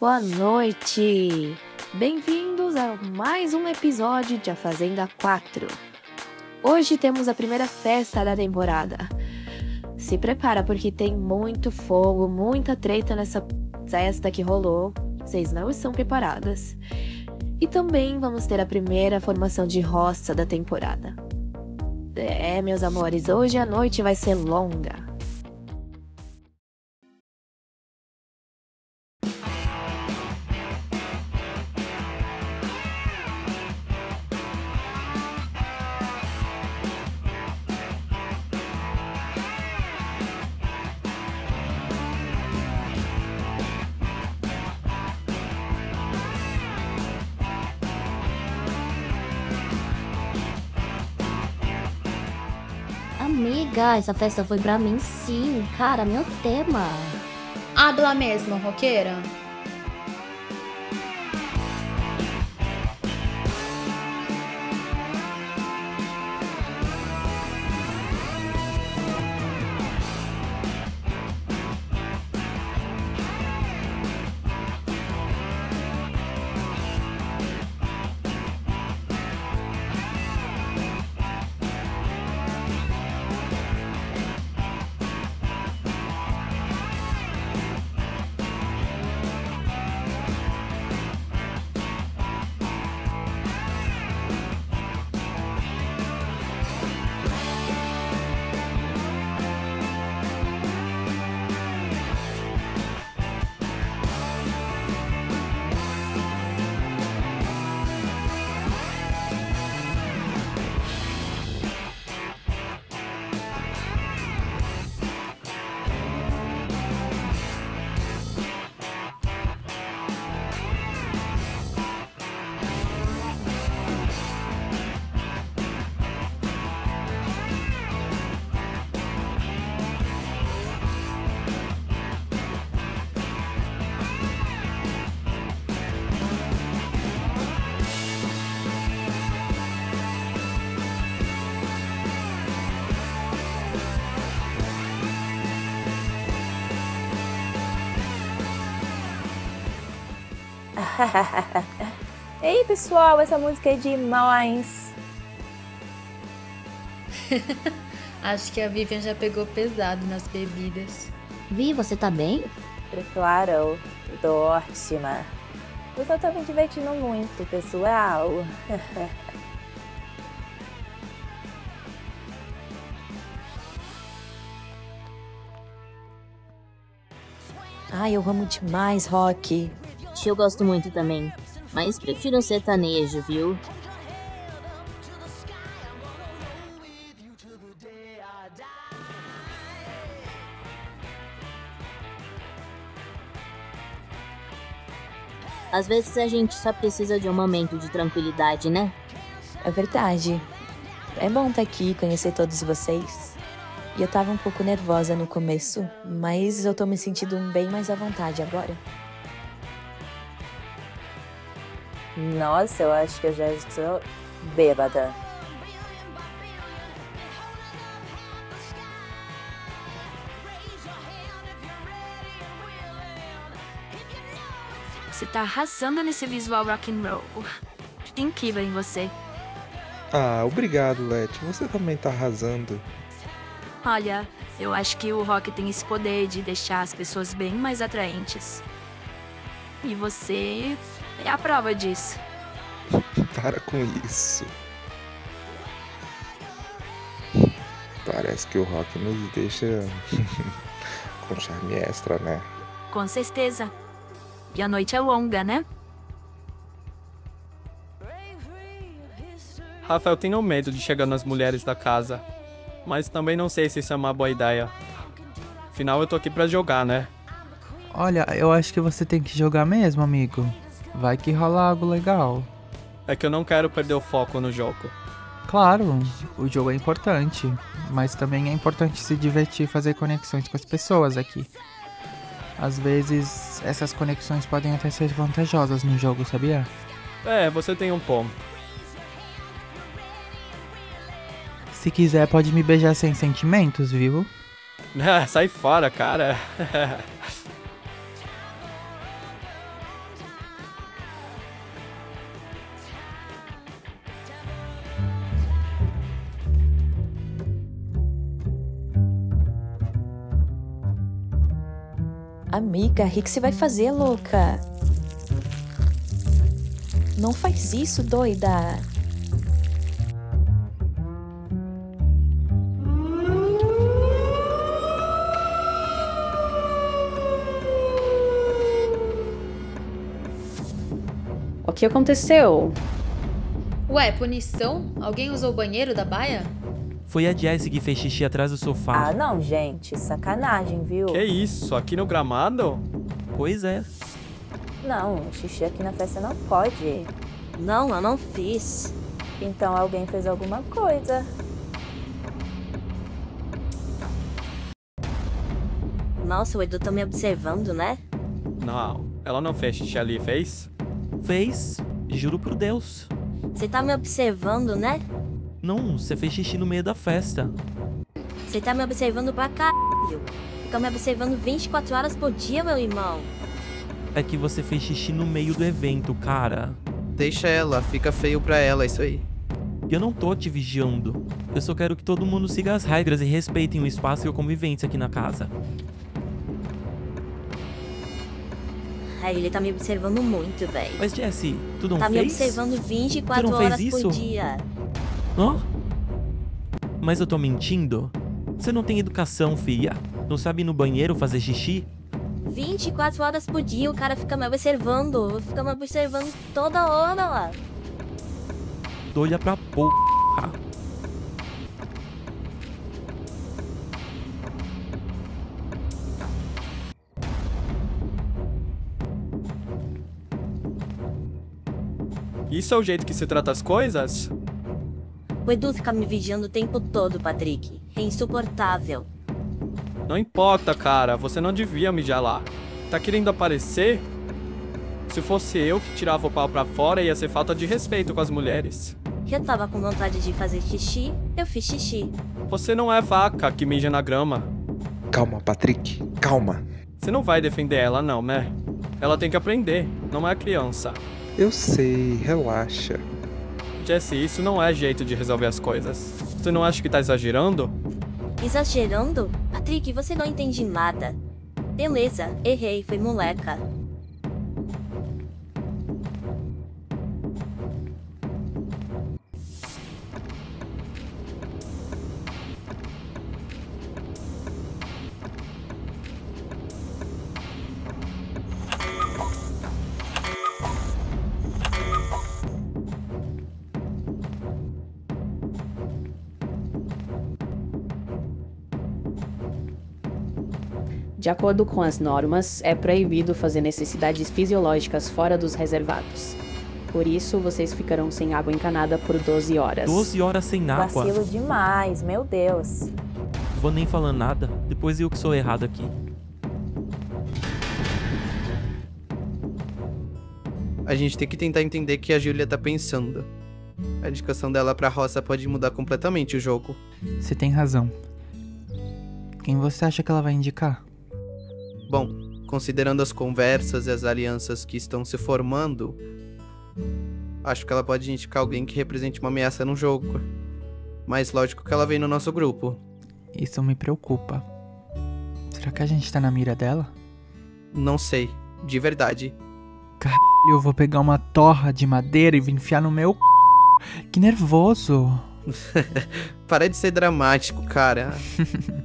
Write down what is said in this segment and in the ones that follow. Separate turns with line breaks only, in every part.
Boa noite! Bem-vindos a mais um episódio de A Fazenda 4. Hoje temos a primeira festa da temporada. Se prepara porque tem muito fogo, muita treta nessa festa que rolou. Vocês não estão preparadas. E também vamos ter a primeira formação de roça da temporada. É, meus amores, hoje a noite vai ser longa.
Amiga, essa festa foi pra mim sim. Cara, meu tema.
Habla mesmo, roqueira.
Ei, pessoal, essa música é demais.
Acho que a Vivian já pegou pesado nas bebidas.
Vi, você tá bem?
Claro, tô ótima. Eu só tô me divertindo muito, pessoal.
Ai, eu amo demais rock.
Eu gosto muito também. Mas prefiro um sertanejo, viu? Às vezes a gente só precisa de um momento de tranquilidade, né?
É verdade. É bom estar aqui, conhecer todos vocês. E eu tava um pouco nervosa no começo, mas eu tô me sentindo bem mais à vontade agora.
Nossa, eu acho que eu já estou bêbada.
Você tá arrasando nesse visual rock and roll. Que incrível em você.
Ah, obrigado, Let. Você também tá arrasando.
Olha, eu acho que o rock tem esse poder de deixar as pessoas bem mais atraentes. E você é a prova disso.
Para com isso. Parece que o rock nos deixa com charme extra, né?
Com certeza. E a noite é longa, né?
Rafael, tenho medo de chegar nas mulheres da casa. Mas também não sei se isso é uma boa ideia. Afinal, eu tô aqui pra jogar, né?
Olha, eu acho que você tem que jogar mesmo, amigo. Vai que rola algo legal.
É que eu não quero perder o foco no jogo.
Claro, o jogo é importante, mas também é importante se divertir e fazer conexões com as pessoas aqui. Às vezes, essas conexões podem até ser vantajosas no jogo, sabia?
É, você tem um ponto.
Se quiser, pode me beijar sem sentimentos, viu?
Sai fora, cara.
Amiga, o que você vai fazer, louca? Não faz isso, doida.
O que aconteceu?
Ué, punição? Alguém usou o banheiro da baia?
Foi a Jessie que fez xixi atrás do sofá.
Ah, não, gente. Sacanagem, viu?
Que isso? Aqui no gramado?
Pois é.
Não, xixi aqui na festa não pode.
Não, eu não fiz.
Então alguém fez alguma coisa.
Nossa, o Edu tá me observando, né?
Não, ela não fez xixi ali, fez?
Fez. Juro por Deus.
Você tá me observando, né?
Não, você fez xixi no meio da festa.
Você tá me observando pra caralho. Fica me observando 24 horas por dia, meu irmão.
É que você fez xixi no meio do evento, cara.
Deixa ela, fica feio pra ela, isso aí.
Eu não tô te vigiando. Eu só quero que todo mundo siga as regras e respeitem o espaço e a convivência aqui na casa.
Ai, ele tá me observando muito, velho.
Mas, Jesse, tu não
tá
fez?
me observando 24
tu não fez
horas
isso?
por dia.
Hã? Mas eu tô mentindo? Você não tem educação, filha? Não sabe ir no banheiro fazer xixi?
24 horas por dia o cara fica me observando. Fica me observando toda hora lá.
Doida pra porra.
Isso é o jeito que se trata as coisas?
O Edu fica me vigiando o tempo todo, Patrick. É insuportável.
Não importa, cara. Você não devia mijar lá. Tá querendo aparecer? Se fosse eu que tirava o pau pra fora, ia ser falta de respeito com as mulheres.
Eu tava com vontade de fazer xixi, eu fiz xixi.
Você não é vaca que mija na grama.
Calma, Patrick. Calma.
Você não vai defender ela, não, né? Ela tem que aprender. Não é criança.
Eu sei, relaxa.
Jesse, isso não é jeito de resolver as coisas. Você não acha que tá exagerando?
Exagerando? Patrick, você não entende nada. Beleza, errei, foi moleca.
De acordo com as normas, é proibido fazer necessidades fisiológicas fora dos reservados. Por isso, vocês ficarão sem água encanada por 12 horas.
12 horas sem água.
Vacilo demais, meu Deus.
Vou nem falando nada. Depois eu que sou errado aqui.
A gente tem que tentar entender o que a Júlia tá pensando. A indicação dela pra roça pode mudar completamente o jogo.
Você tem razão. Quem você acha que ela vai indicar?
Bom, considerando as conversas e as alianças que estão se formando, acho que ela pode indicar alguém que represente uma ameaça no jogo. Mas lógico que ela vem no nosso grupo.
Isso me preocupa. Será que a gente tá na mira dela?
Não sei, de verdade.
Caralho, eu vou pegar uma torra de madeira e vim enfiar no meu. c****. Que nervoso.
Para de ser dramático, cara.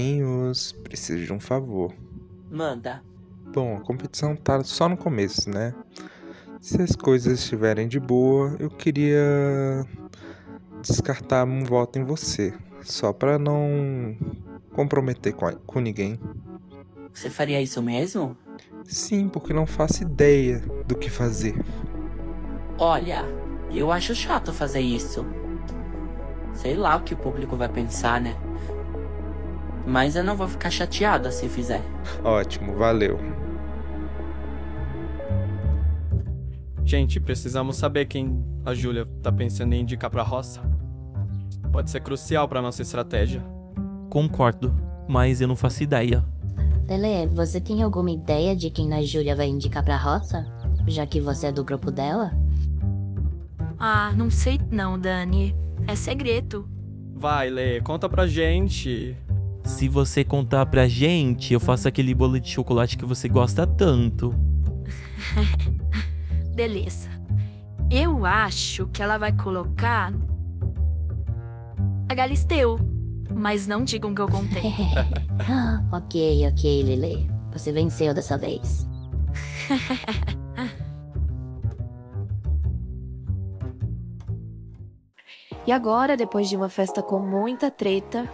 Marquinhos, preciso de um favor.
Manda.
Bom, a competição tá só no começo, né? Se as coisas estiverem de boa, eu queria descartar um voto em você, só pra não comprometer com, a- com ninguém.
Você faria isso mesmo?
Sim, porque não faço ideia do que fazer.
Olha, eu acho chato fazer isso. Sei lá o que o público vai pensar, né? Mas eu não vou ficar chateada se fizer.
Ótimo, valeu.
Gente, precisamos saber quem a Júlia tá pensando em indicar pra roça. Pode ser crucial pra nossa estratégia.
Concordo, mas eu não faço ideia.
Lele, você tem alguma ideia de quem a Júlia vai indicar pra roça? já que você é do grupo dela?
Ah, não sei não, Dani. É segredo.
Vai, Lê, conta pra gente.
Se você contar pra gente, eu faço aquele bolo de chocolate que você gosta tanto.
Beleza. Eu acho que ela vai colocar a Galisteu. Mas não digam que eu contei.
ok, ok, Lele. Você venceu dessa vez.
E agora, depois de uma festa com muita treta,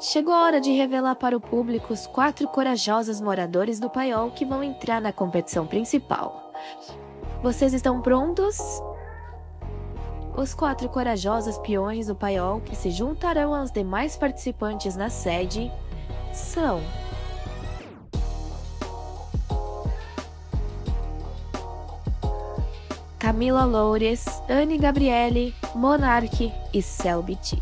chegou a hora de revelar para o público os quatro corajosos moradores do paiol que vão entrar na competição principal. Vocês estão prontos? Os quatro corajosos peões do paiol que se juntarão aos demais participantes na sede são Camila Loures, Anne Gabriele, Monarque e Selbit.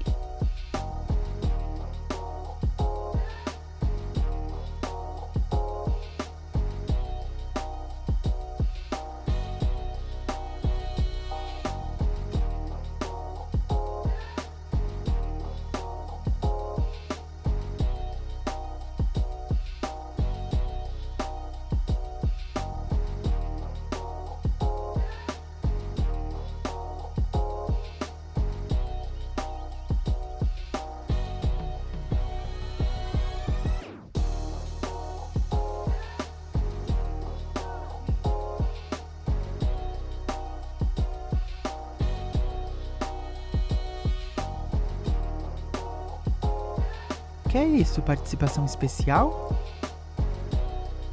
Que é isso? Participação especial?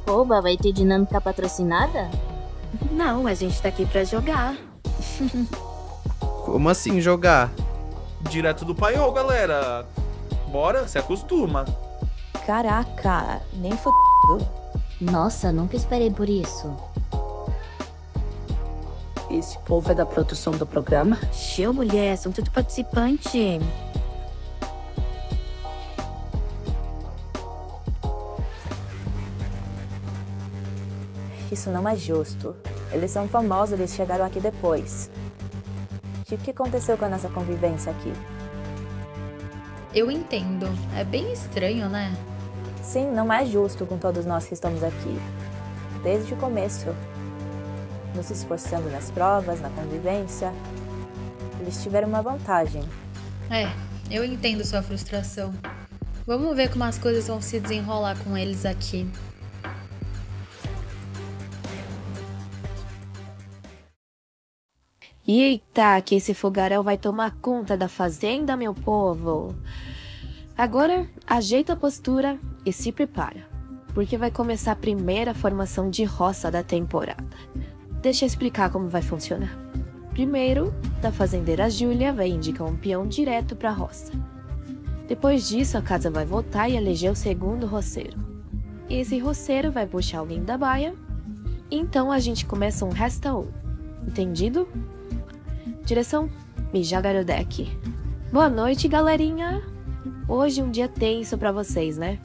Oba, vai ter dinâmica patrocinada?
Não, a gente tá aqui pra jogar.
Como assim jogar?
Direto do paiol, galera. Bora, se acostuma.
Caraca, nem f...
Nossa, nunca esperei por isso.
Esse povo é da produção do programa?
Show, mulher, são tudo participante.
Isso não é justo. Eles são famosos, eles chegaram aqui depois. O que aconteceu com a nossa convivência aqui?
Eu entendo. É bem estranho, né?
Sim, não é justo com todos nós que estamos aqui. Desde o começo. Nos esforçando nas provas, na convivência. Eles tiveram uma vantagem.
É, eu entendo sua frustração. Vamos ver como as coisas vão se desenrolar com eles aqui.
Eita, que esse fogaréu vai tomar conta da fazenda, meu povo! Agora, ajeita a postura e se prepara, porque vai começar a primeira formação de roça da temporada. Deixa eu explicar como vai funcionar. Primeiro, a fazendeira Júlia vai indicar um peão direto para a roça. Depois disso, a casa vai votar e eleger o segundo roceiro. Esse roceiro vai puxar alguém da baia. Então a gente começa um resta um. Entendido? Direção Mijagarodek. Boa noite, galerinha. Hoje um dia tenso para vocês, né?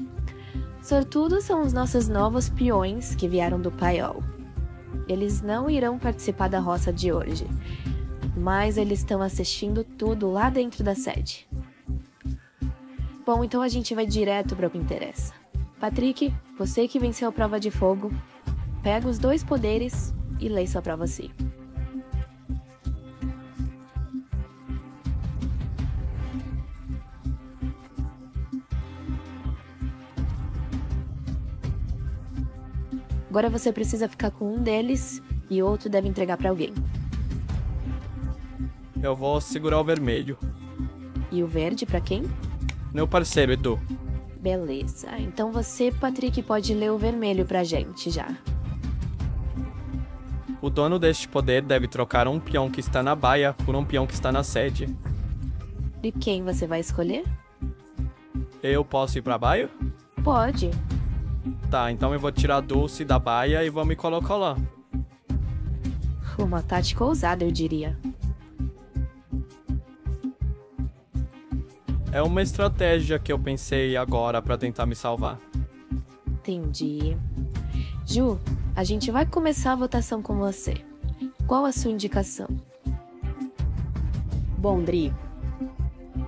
Sortudos são os nossos novos peões que vieram do paiol. Eles não irão participar da roça de hoje, mas eles estão assistindo tudo lá dentro da sede. Bom, então a gente vai direto para o que interessa. Patrick, você que venceu a prova de fogo, pega os dois poderes e lê sua prova si. Agora você precisa ficar com um deles e outro deve entregar para alguém.
Eu vou segurar o vermelho.
E o verde para quem?
Meu parceiro, Edu.
Beleza. Então você, Patrick, pode ler o vermelho pra gente já.
O dono deste poder deve trocar um peão que está na baia por um peão que está na sede.
E quem você vai escolher?
Eu posso ir pra baia?
Pode.
Tá, então eu vou tirar a Dulce da baia e vou me colocar lá.
Uma tática ousada, eu diria.
É uma estratégia que eu pensei agora para tentar me salvar.
Entendi. Ju, A gente vai começar a votação com você. Qual a sua indicação?
Bom, Dri.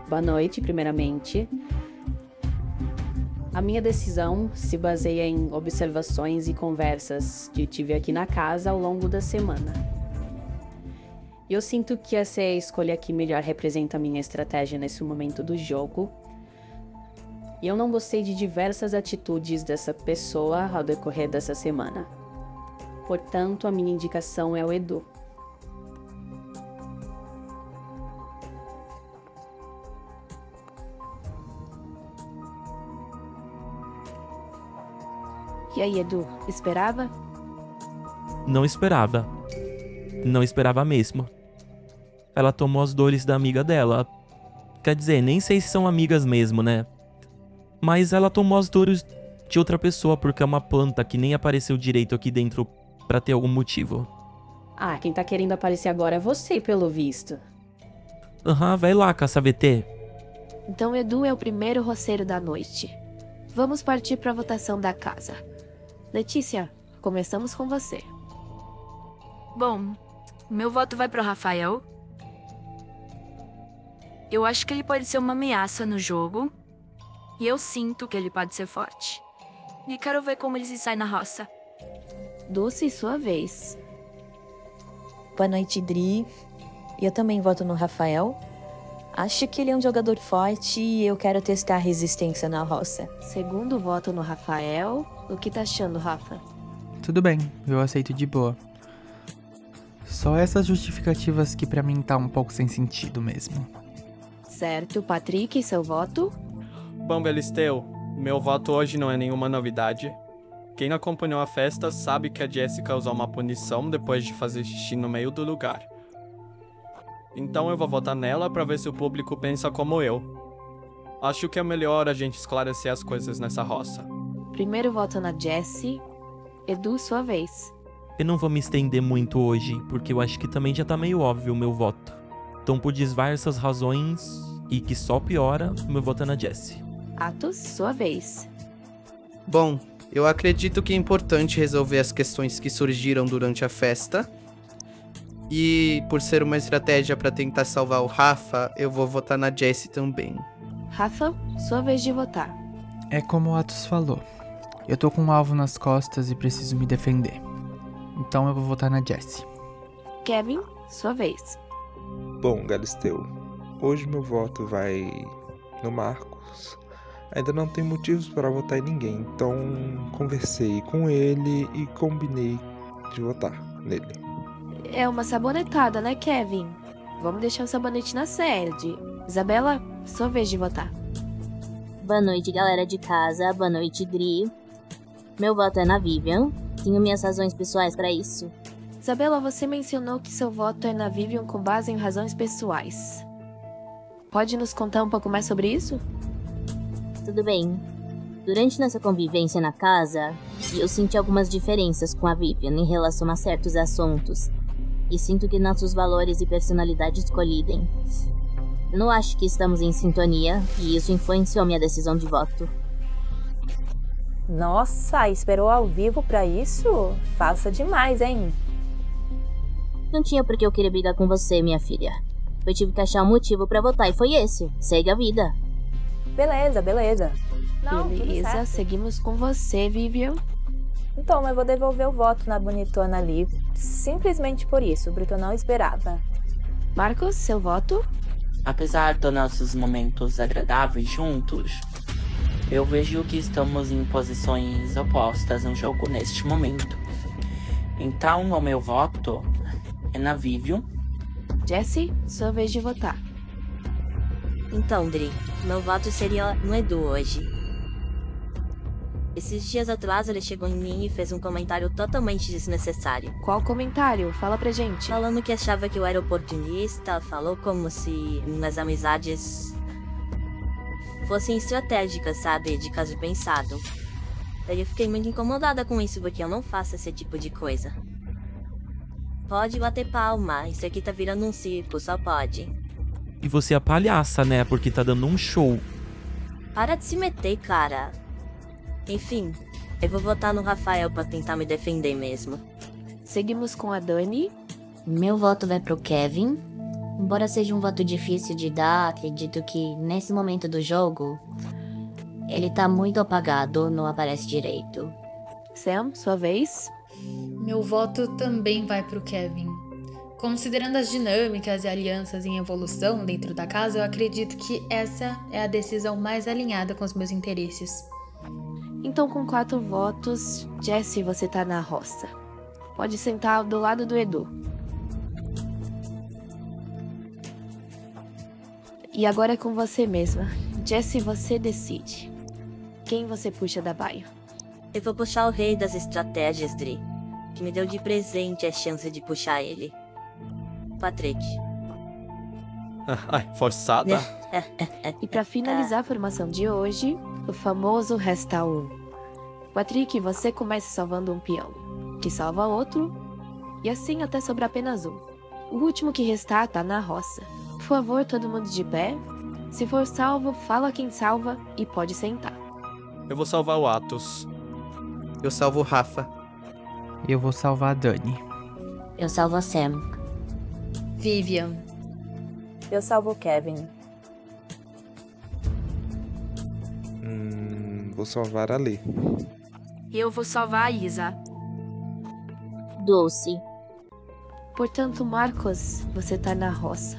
Boa noite, primeiramente. A minha decisão se baseia em observações e conversas que tive aqui na casa ao longo da semana. Eu sinto que essa é a escolha que melhor representa a minha estratégia nesse momento do jogo. E eu não gostei de diversas atitudes dessa pessoa ao decorrer dessa semana. Portanto, a minha indicação é o Edu.
E aí, Edu, esperava?
Não esperava. Não esperava mesmo. Ela tomou as dores da amiga dela. Quer dizer, nem sei se são amigas mesmo, né? Mas ela tomou as dores de outra pessoa porque é uma planta que nem apareceu direito aqui dentro para ter algum motivo.
Ah, quem tá querendo aparecer agora é você, pelo visto.
Aham, uhum, vai lá, caça-VT.
Então Edu é o primeiro roceiro da noite. Vamos partir para a votação da casa. Letícia, começamos com você.
Bom, meu voto vai pro Rafael. Eu acho que ele pode ser uma ameaça no jogo. E eu sinto que ele pode ser forte. E quero ver como ele se sai na roça.
Dulce, sua vez.
Boa noite, Dri. Eu também voto no Rafael. Acho que ele é um jogador forte e eu quero testar a resistência na roça.
Segundo voto no Rafael. O que tá achando, Rafa?
Tudo bem, eu aceito de boa. Só essas justificativas que para mim tá um pouco sem sentido mesmo.
Certo, Patrick, seu voto?
Bom, Belisteu, meu voto hoje não é nenhuma novidade. Quem acompanhou a festa sabe que a Jessica usou uma punição depois de fazer xixi no meio do lugar. Então eu vou votar nela para ver se o público pensa como eu. Acho que é melhor a gente esclarecer as coisas nessa roça.
Primeiro voto na Jessie. Edu, sua vez.
Eu não vou me estender muito hoje, porque eu acho que também já tá meio óbvio o meu voto. Então, por diversas razões, e que só piora, meu voto é na Jessie.
Atos, sua vez.
Bom, eu acredito que é importante resolver as questões que surgiram durante a festa. E por ser uma estratégia para tentar salvar o Rafa, eu vou votar na Jessie também.
Rafa, sua vez de votar.
É como o Atos falou. Eu tô com um alvo nas costas e preciso me defender. Então eu vou votar na Jessie.
Kevin, sua vez.
Bom, Galisteu, hoje meu voto vai no Marcos. Ainda não tem motivos para votar em ninguém, então conversei com ele e combinei de votar nele.
É uma sabonetada, né, Kevin? Vamos deixar o sabonete na sede. Isabela, sua vez de votar.
Boa noite, galera de casa. Boa noite, Dri. Meu voto é na Vivian. Tenho minhas razões pessoais para isso.
Isabela, você mencionou que seu voto é na Vivian com base em razões pessoais. Pode nos contar um pouco mais sobre isso?
Tudo bem. Durante nossa convivência na casa, eu senti algumas diferenças com a Vivian em relação a certos assuntos. E sinto que nossos valores e personalidades colidem. Não acho que estamos em sintonia e isso influenciou minha decisão de voto.
Nossa, esperou ao vivo para isso? Faça demais, hein?
Não tinha por que eu querer brigar com você, minha filha. Eu tive que achar um motivo para votar e foi esse. Segue a vida.
Beleza, beleza. Não,
beleza, seguimos com você, Vivian.
Então, eu vou devolver o voto na bonitona ali. Simplesmente por isso, o Brito não esperava.
Marcos, seu voto?
Apesar dos nossos momentos agradáveis juntos, eu vejo que estamos em posições opostas no jogo neste momento. Então, o meu voto é na Vivian.
Jesse, sua vez de votar.
Então, Dri, meu voto seria no Edu hoje. Esses dias atrás ele chegou em mim e fez um comentário totalmente desnecessário.
Qual comentário? Fala pra gente.
Falando que achava que eu era oportunista, falou como se minhas amizades fossem estratégicas, sabe? De caso pensado. Daí eu fiquei muito incomodada com isso, porque eu não faço esse tipo de coisa. Pode bater palma, isso aqui tá virando um circo, só pode.
E você é a palhaça, né? Porque tá dando um show.
Para de se meter, cara. Enfim, Eu vou votar no Rafael pra tentar me defender mesmo.
Seguimos com a Dani.
Meu voto vai pro Kevin. Embora seja um voto difícil de dar, acredito que nesse momento do jogo ele tá muito apagado, não aparece direito.
Sam, sua vez.
Meu voto também vai pro Kevin. Considerando as dinâmicas e alianças em evolução dentro da casa, eu acredito que essa é a decisão mais alinhada com os meus interesses.
Então, com quatro votos, Jesse, você tá na roça. Pode sentar do lado do Edu. E agora é com você mesma. Jesse, você decide. Quem você puxa da baia?
Eu vou puxar o rei das estratégias, Dri. Que me deu de presente a chance de puxar ele. Patrick.
Ai, forçada.
E para finalizar a formação de hoje, o famoso resta um. Patrick, você começa salvando um peão, que salva outro, e assim até sobrar apenas um. O último que restar tá na roça. Por favor, todo mundo de pé. Se for salvo, fala quem salva e pode sentar.
Eu vou salvar o Atos.
Eu salvo o Rafa.
Eu vou salvar a Dani.
Eu salvo a Sam.
Vivian.
Eu salvo o Kevin.
Hum, vou salvar a Lê.
Eu vou salvar a Isa.
Dulce.
Portanto, Marcos, você tá na roça.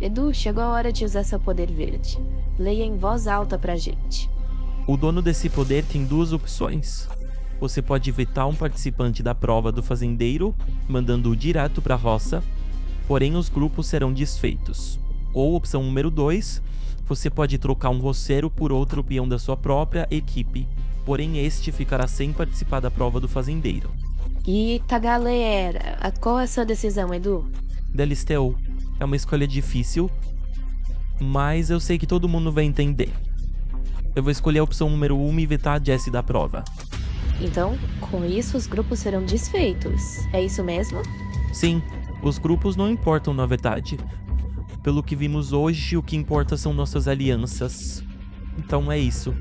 Edu, chegou a hora de usar seu poder verde. Leia em voz alta pra gente.
O dono desse poder tem duas opções. Você pode vetar um participante da prova do fazendeiro, mandando-o direto para a roça, porém os grupos serão desfeitos. Ou opção número 2, você pode trocar um roceiro por outro peão da sua própria equipe, porém este ficará sem participar da prova do fazendeiro.
Eita galera, qual é a sua decisão, Edu?
Delistel, é uma escolha difícil, mas eu sei que todo mundo vai entender. Eu vou escolher a opção número 1 um e vetar a Jessie da prova.
Então, com isso, os grupos serão desfeitos. É isso mesmo?
Sim, os grupos não importam na verdade. Pelo que vimos hoje, o que importa são nossas alianças. Então é isso.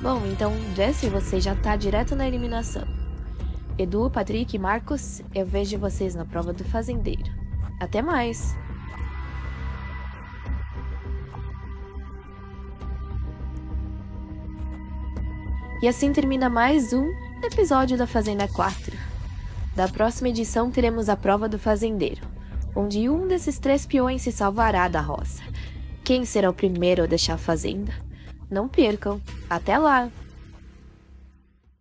Bom, então, Jesse, você já tá direto na eliminação. Edu, Patrick e Marcos, eu vejo vocês na prova do fazendeiro. Até mais! E assim termina mais um episódio da Fazenda 4. Da próxima edição teremos a prova do fazendeiro, onde um desses três peões se salvará da roça. Quem será o primeiro a deixar a fazenda? Não percam! Até lá!